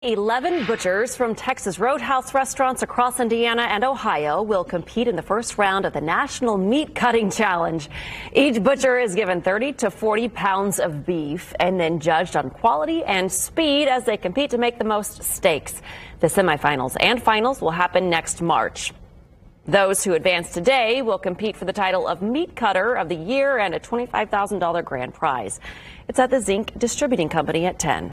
11 butchers from Texas Roadhouse restaurants across Indiana and Ohio will compete in the first round of the National Meat Cutting Challenge. Each butcher is given 30 to 40 pounds of beef and then judged on quality and speed as they compete to make the most steaks. The semifinals and finals will happen next March. Those who advance today will compete for the title of Meat Cutter of the Year and a $25,000 grand prize. It's at the Zinc Distributing Company at 10.